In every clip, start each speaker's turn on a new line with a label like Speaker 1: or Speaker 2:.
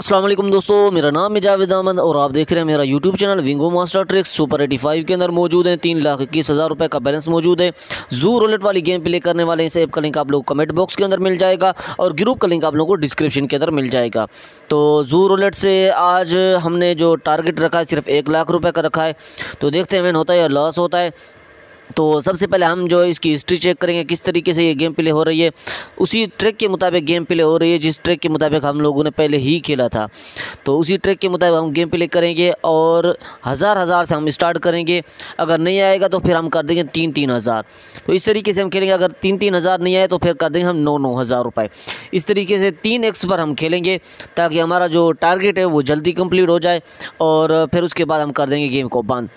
Speaker 1: असलम दोस्तों, मेरा नाम है जावेद अहमद और आप देख रहे हैं मेरा YouTube channel Wingo master tricks super eighty five के अंदर मौजूद है। तीन लाख इक्कीस हज़ार रुपये का बैलेंस मौजूद है। जू रोलेट वाली गेम प्ले करने वाले इस ऐप का लिंक आप लोग कमेंट बॉक्स के अंदर मिल जाएगा और ग्रुप का लिंक आप लोगों को डिस्क्रिप्शन के अंदर मिल जाएगा। तो जू रोलेट से आज हमने जो टारगेट रखा है, सिर्फ़ एक लाख रुपये का रखा है। तो देखते हैं मैन होता है या लॉस होता है। तो सबसे पहले हम जो इसकी हिस्ट्री चेक करेंगे, किस तरीके से ये गेम प्ले हो रही है। उसी ट्रैक के मुताबिक गेम प्ले हो रही है, जिस ट्रैक के मुताबिक हम लोगों ने पहले ही खेला था। तो उसी ट्रैक के मुताबिक हम गेम प्ले करेंगे और हज़ार हज़ार से हम स्टार्ट करेंगे। अगर नहीं आएगा तो फिर हम कर देंगे तीन तीन हज़ार। तो इस तरीके से हम खेलेंगे। अगर तीन तीन हज़ार नहीं आए तो फिर कर देंगे हम नौ नौ हज़ार रुपये इस तरीके से तीन एक्स पर हम खेलेंगे, ताकि हमारा जो टारगेट है वो जल्दी कंप्लीट हो जाए और फिर उसके बाद हम कर देंगे गेम को बंद।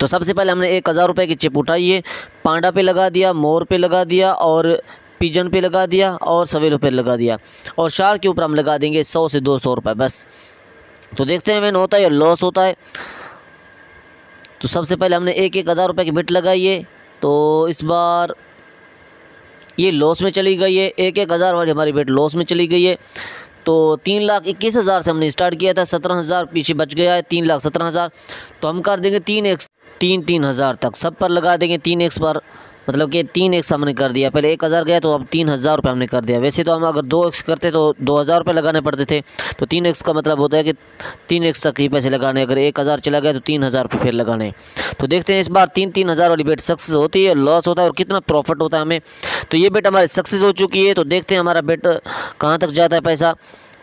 Speaker 1: तो सबसे पहले हमने एक हज़ार रुपये की चिप उठाई है। पांडा पे लगा दिया, मोर पे लगा दिया और पिजन पे लगा दिया और सवेलों पे लगा दिया। और शार के ऊपर हम लगा देंगे सौ से दो सौ रुपये बस। तो देखते हैं मैन होता है या लॉस होता है। तो सबसे पहले हमने एक एक हज़ार रुपये की बिट लगाई है। तो इस बार ये लॉस में चली गई है। एक एक हज़ार वाली हमारी बेट लॉस में चली गई है। तो तीन लाख इक्कीस हज़ार से हमने स्टार्ट किया था। सत्रह हज़ार पीछे बच गया है, तीन लाख सत्रह हज़ार। तो हम कर देंगे तीन एक तीन तीन हज़ार तक। सब पर लगा देंगे तीन एक्स पर। मतलब कि तीन एक्स हमने कर दिया। पहले एक हज़ार गया तो अब तीन हज़ार रुपये हमने कर दिया। वैसे तो हम अगर दो एक्स करते तो दो हज़ार रुपये लगाने पड़ते थे। तो तीन एक्स का मतलब होता है कि तीन एक्स तक ही पैसे लगाने। अगर एक हज़ार चला गया तो तीन हज़ार रुपये फिर लगाने। तो देखते हैं इस बार तीन तीन हज़ार वाली बेट सक्सेस होती है लॉस होता है और कितना प्रॉफिट होता है हमें। तो ये बेट हमारी सक्सेस हो चुकी है। तो देखते हैं हमारा बेट कहाँ तक जाता है पैसा।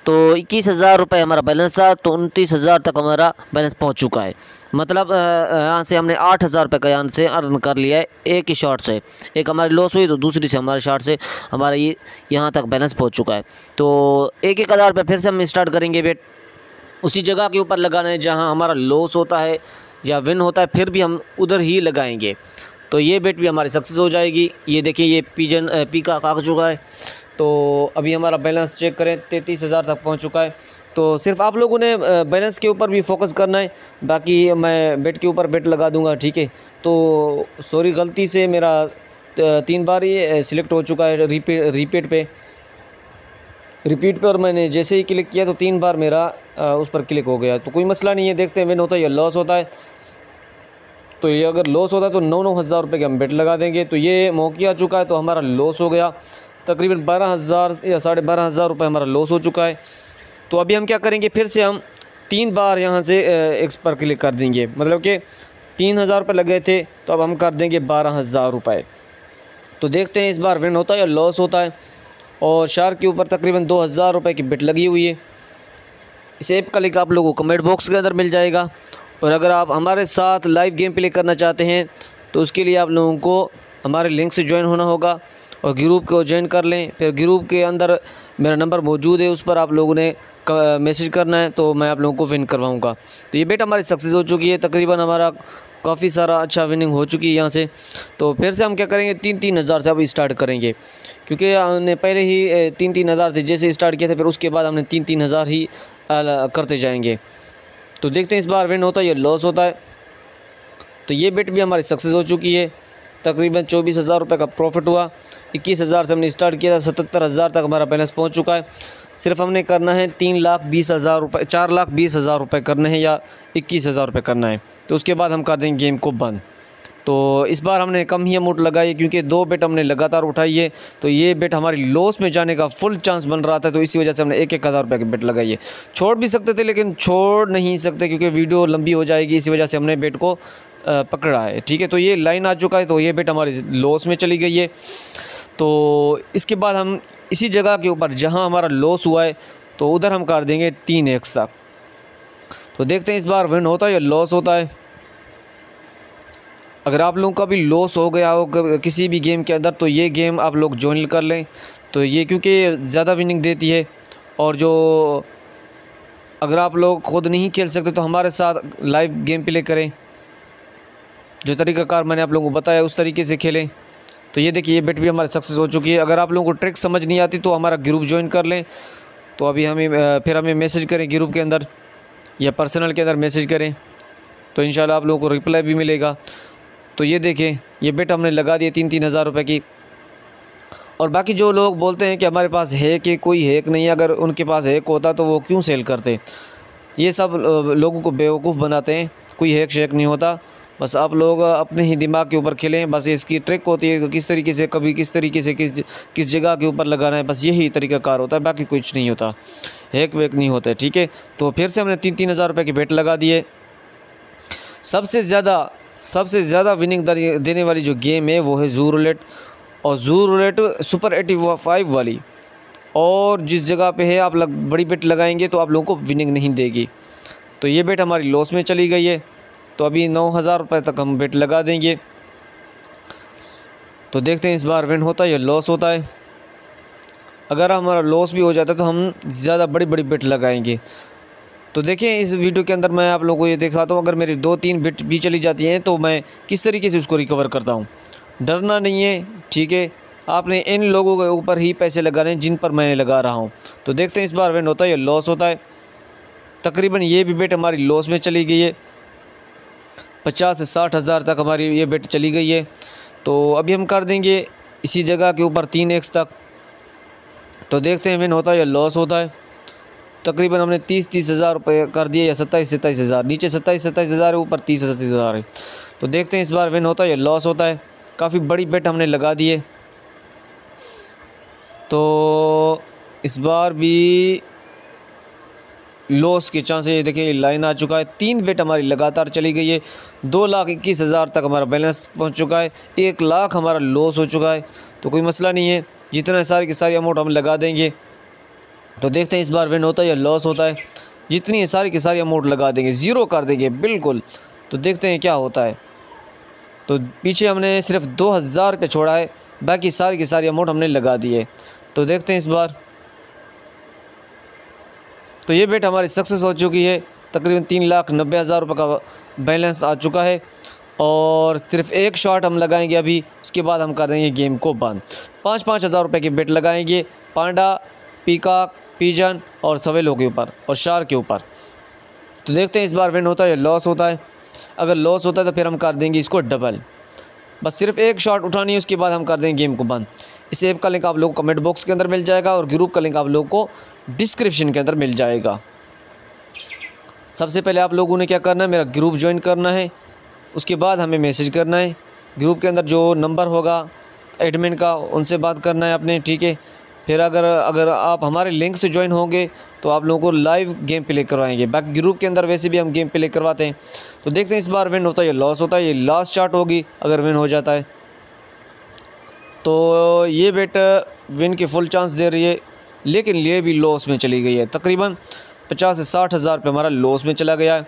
Speaker 1: तो इक्कीस हज़ार रुपये हमारा बैलेंस था तो उनतीस हज़ार तक हमारा बैलेंस पहुँच चुका है। मतलब यहाँ से हमने आठ हज़ार रुपये का यहाँ से अर्न कर लिया है, एक ही शॉट से। एक हमारी लॉस हुई तो दूसरी से हमारे शॉट से हमारा ये, यहाँ तक बैलेंस पहुँच चुका है। तो एक एक हज़ार रुपये फिर से हम स्टार्ट करेंगे, बेट। उसी जगह के ऊपर लगाना है जहाँ हमारा लॉस होता है या विन होता है, फिर भी हम उधर ही लगाएँगे। तो ये बेट भी हमारी सक्सेस हो जाएगी। ये देखिए, ये पीजन पी का काग चुका है। तो अभी हमारा बैलेंस चेक करें, तैंतीस हज़ार तक पहुँच चुका है। तो सिर्फ़ आप लोगों ने बैलेंस के ऊपर भी फोकस करना है, बाकी मैं बेट के ऊपर बेट लगा दूँगा, ठीक है? तो सॉरी, गलती से मेरा तीन बार ही सिलेक्ट हो चुका है रिपीट रिपीट पे। रिपीट पे और मैंने जैसे ही क्लिक किया तो तीन बार मेरा उस पर क्लिक हो गया। तो कोई मसला नहीं है, देखते हैं विन होता है या लॉस होता है। तो ये अगर लॉस होता है तो नौ नौ हज़ार रुपये के हम बेट लगा देंगे। तो ये मौके आ चुका है तो हमारा लॉस हो गया। तकरीबन बारह हज़ार या साढ़े बारह हज़ार रुपये हमारा लॉस हो चुका है। तो अभी हम क्या करेंगे? फिर से हम तीन बार यहाँ से एक्स पर क्लिक कर देंगे। मतलब कि तीन हज़ार रुपये लगे थे तो अब हम कर देंगे बारह हज़ार रुपये तो देखते हैं इस बार विन होता है या लॉस होता है। और शार के ऊपर तकरीबन दो हज़ार रुपये की बिट लगी हुई है। इस ऐप का लिंक आप लोगों को कमेंट बॉक्स के अंदर मिल जाएगा। और अगर आप हमारे साथ लाइव गेम प्ले करना चाहते हैं तो उसके लिए आप लोगों को हमारे लिंक से ज्वाइन होना होगा। और ग्रुप को ज्वाइन कर लें। फिर ग्रुप के अंदर मेरा नंबर मौजूद है, उस पर आप लोगों ने मैसेज करना है तो मैं आप लोगों को विन करवाऊँगा। तो ये बेट हमारी सक्सेस हो चुकी है। तकरीबन हमारा काफ़ी सारा अच्छा विनिंग हो चुकी है यहाँ से। तो फिर से हम क्या करेंगे? तीन तीन हज़ार से अब स्टार्ट करेंगे। क्योंकि हमने पहले ही तीन तीन हज़ार थे, जैसे स्टार्ट किया था, फिर उसके बाद हमने तीन तीन हज़ार ही करते जाएँगे। तो देखते हैं इस बार विन होता है या लॉस होता है। तो ये बेट भी हमारी सक्सेस हो चुकी है। तकरीबन चौबीस हज़ार रुपये का प्रॉफिट हुआ। इक्कीस हज़ार से हमने स्टार्ट किया था, सतहत्तर हज़ार तक हमारा बैलेंस पहुँच चुका है। सिर्फ़ हमने करना है तीन लाख बीस हज़ार रुपये चार लाख बीस हज़ार रुपये करने हैं या इक्कीस हज़ार रुपये करना है। तो उसके बाद हम कर देंगे गेम को बंद। तो इस बार हमने कम ही अमाउंट लगाई क्योंकि दो बेट हमने लगातार उठाई है। तो ये बेट हमारी लॉस में जाने का फुल चांस बन रहा था तो इसी वजह से हमने एक एक हज़ार रुपये की बेट लगाई है। छोड़ भी सकते थे, लेकिन छोड़ नहीं सकते क्योंकि वीडियो लंबी हो जाएगी, इसी वजह से हमने बेट को पकड़ा है। ठीक है तो ये लाइन आ चुका है तो ये बेट हमारी लॉस में चली गई है। तो इसके बाद हम इसी जगह के ऊपर, जहाँ हमारा लॉस हुआ है तो उधर हम कर देंगे तीन एक्स तक। तो देखते हैं इस बार विन होता है या लॉस होता है। अगर आप लोगों का भी लॉस हो गया हो किसी भी गेम के अंदर तो ये गेम आप लोग ज्वाइन कर लें। तो ये क्योंकि ज़्यादा विनिंग देती है। और जो अगर आप लोग खुद नहीं खेल सकते तो हमारे साथ लाइव गेम प्ले करें। जो तरीक़ाकार मैंने आप लोगों को बताया, उस तरीके से खेलें। तो ये देखिए, ये बेट भी हमारी सक्सेस हो चुकी है। अगर आप लोगों को ट्रिक समझ नहीं आती तो हमारा ग्रुप ज्वाइन कर लें। तो अभी हमें फिर हमें मैसेज करें ग्रुप के अंदर, या पर्सनल के अंदर मैसेज करें। तो इन आप लोगों को रिप्लाई भी मिलेगा। तो ये देखें, ये बेट हमने लगा दिए तीन तीन हज़ार रुपये की।
Speaker 2: और बाकी जो लोग बोलते हैं कि हमारे पास है कि कोई हैक नहीं है अगर उनके पास हैक होता तो वो क्यों सेल करते? ये सब लोगों को बेवकूफ़ बनाते हैं, कोई हैक शेक नहीं होता। बस आप लोग अपने ही दिमाग के ऊपर खेलें, बस इसकी ट्रिक होती है किस तरीके से, कभी किस तरीके से, किस किस जगह के ऊपर लगाना है, बस यही तरीका कार होता है, बाकी कुछ नहीं होता। हैक वेक नहीं होता, ठीक है? तो फिर से हमने तीन तीन हज़ार रुपये के बेट लगा दिए सबसे ज़्यादा सबसे ज़्यादा विनिंग देने वाली जो गेम है, वो है जू रोलेट और जू रोलेट सुपर एटी फाइव वाली। और जिस जगह पे है, आप लग, बड़ी बेट लगाएँगे तो आप लोगों को विनिंग नहीं देगी। तो ये बेट हमारी लॉस में चली गई है। तो अभी नौ हज़ार रुपये तक हम बेट लगा देंगे। तो देखते हैं इस बार विन होता है या लॉस होता है। अगर हमारा लॉस भी हो जाता है तो हम ज़्यादा बड़ी बड़ी बेट लगाएँगे। तो देखें इस वीडियो के अंदर मैं आप लोगों को ये दिखाता हूँ अगर मेरी दो तीन बिट भी चली जाती हैं तो मैं किस तरीके से उसको रिकवर करता हूँ? डरना नहीं है, ठीक है? आपने इन लोगों के ऊपर ही पैसे लगाने हैं जिन पर मैं लगा रहा हूँ। तो देखते हैं, इस बार विन होता है या लॉस होता है। तकरीबन ये भी बेट हमारी लॉस में चली गई है। पचास से साठ हज़ार तक हमारी ये बेट चली गई है। तो अभी हम कर देंगे इसी जगह के ऊपर तीन एक्स तक। तो देखते हैं विन होता है या लॉस होता है। तकरीबन हमने तीस तीस हज़ार रुपये कर दिए या सत्ताईस सत्ताईस हज़ार। नीचे सत्ताईस सत्ताईस हज़ार है, ऊपर तीस सत्ताईस हज़ार है। तो देखते हैं इस बार विन होता है या लॉस होता है। काफ़ी बड़ी बेट हमने लगा दी है। तो इस बार भी लॉस के चांसेस देखिए लाइन आ चुका है। तीन बेट हमारी लगातार चली गई है। दो लाख इक्कीस हज़ार तक हमारा बैलेंस पहुँच चुका है। एक लाख हमारा लॉस हो चुका है। तो कोई मसला नहीं है। जितना सारी की सारी अमाउंट हम लगा देंगे। तो देखते हैं इस बार विन होता है या लॉस होता है। जितनी सारी की सारी अमाउंट लगा देंगे ज़ीरो कर देंगे, बिल्कुल। तो देखते हैं क्या होता है। तो पीछे हमने सिर्फ़ दो हज़ार पे छोड़ा है, बाकी सारी की सारी अमाउंट हमने लगा दी है। तो देखते हैं इस बार। तो ये बेट हमारी सक्सेस हो चुकी है। तकरीबन तीन लाख नब्बे हज़ार रुपये का बैलेंस आ चुका है। और सिर्फ़ एक शॉट हम लगाएँगे अभी, उसके बाद हम कर देंगे गेम को बंद। पाँच पाँच हज़ार रुपये की बेट लगाएँगे। पांडा पीकाक, पीजन और सवेलों के ऊपर, और शार के ऊपर। तो देखते हैं इस बार विन होता है या लॉस होता है। अगर लॉस होता है तो फिर हम कर देंगे इसको डबल बस सिर्फ़ एक शॉट उठानी है, उसके बाद हम कर देंगे गेम को बंद। इस ऐप का लिंक आप लोग को कमेंट बॉक्स के अंदर मिल जाएगा और ग्रुप का लिंक आप लोगों को डिस्क्रिप्शन के अंदर मिल जाएगा। सबसे पहले आप लोगों ने क्या करना है? मेरा ग्रुप ज्वाइन करना है। उसके बाद हमें मैसेज करना है। ग्रुप के अंदर जो नंबर होगा एडमिन का, उनसे बात करना है अपने ठीक है? फिर अगर अगर आप हमारे लिंक से ज्वाइन होंगे तो आप लोगों को लाइव गेम प्ले करवाएँगे। बाकी ग्रुप के अंदर वैसे भी हम गेम प्ले करवाते हैं। तो देखते हैं इस बार विन होता है या लॉस होता है, ये लास्ट चार्ट होगी, अगर विन हो जाता है। तो ये बेट विन के फुल चांस दे रही है, लेकिन ये भी लॉस में चली गई है। तकरीबन पचास से साठ हज़ार रुपये हमारा लॉस में चला गया है।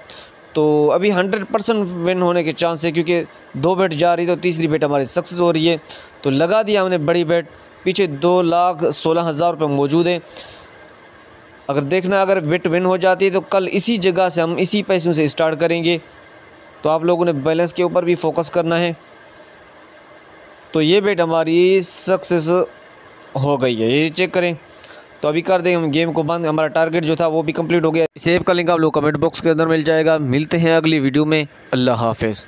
Speaker 2: तो अभी हंड्रेड परसेंट विन होने के चांस है, क्योंकि दो बेट जा रही है तो तीसरी बेट हमारी सक्सेस हो रही है। तो लगा दिया हमने बड़ी बेट पीछे दो लाख सोलह हज़ार रुपये मौजूद है। अगर देखना, अगर बेट विन हो जाती है तो कल इसी जगह से हम इसी पैसों से स्टार्ट करेंगे। तो आप लोगों ने बैलेंस के ऊपर भी फोकस करना है। तो ये बेट हमारी सक्सेस हो गई है। ये चेक करें। तो अभी कर देंगे हम गेम को बंद। हमारा टारगेट जो था, वो भी कंप्लीट हो गया। सेव का लिंक आप लोग कमेंट बॉक्स के अंदर, मिल जाएगा। मिलते हैं अगली वीडियो में। अल्लाह हाफिज़।